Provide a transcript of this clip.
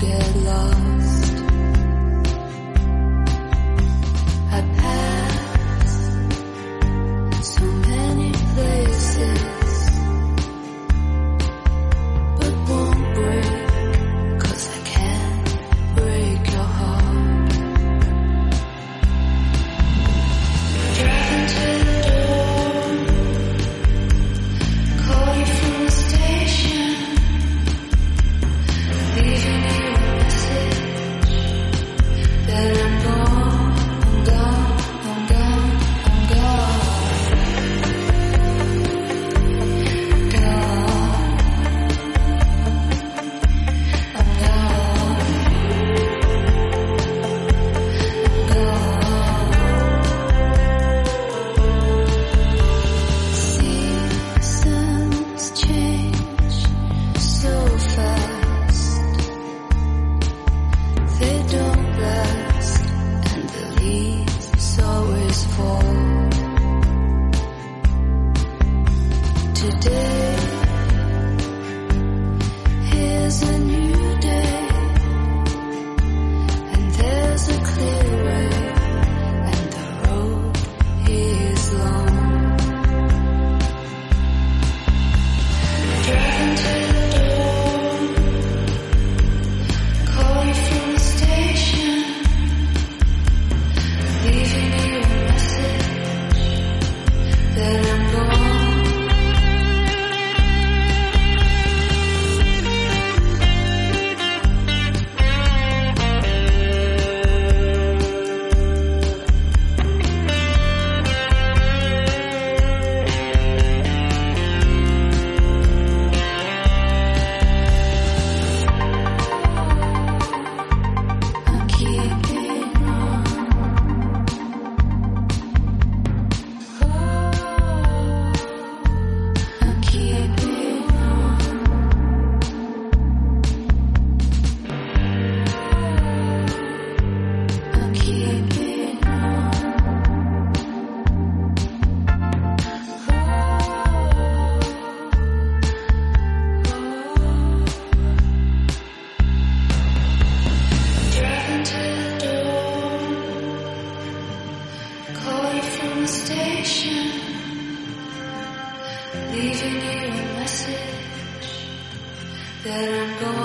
get lost. That I'm gone.